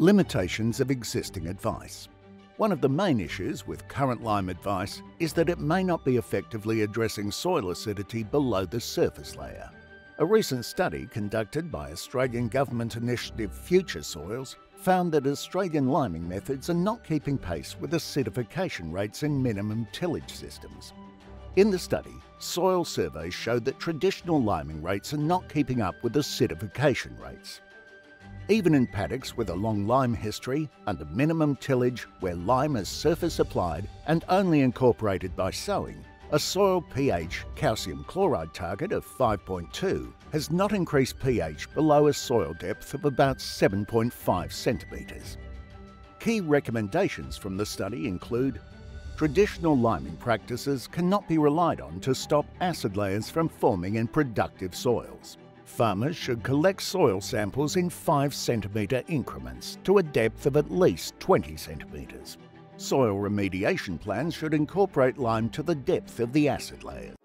Limitations of existing advice. One of the main issues with current lime advice is that it may not be effectively addressing soil acidity below the surface layer. A recent study conducted by Australian Government initiative Future Soils found that Australian liming methods are not keeping pace with acidification rates in minimum tillage systems. In the study, soil surveys showed that traditional liming rates are not keeping up with acidification rates. Even in paddocks with a long lime history, under minimum tillage where lime is surface applied and only incorporated by sowing, a soil pH calcium chloride target of 5.2 has not increased pH below a soil depth of about 7.5 centimetres. Key recommendations from the study include traditional liming practices cannot be relied on to stop acid layers from forming in productive soils. Farmers should collect soil samples in 5 centimetre increments to a depth of at least 20 centimetres. Soil remediation plans should incorporate lime to the depth of the acid layers.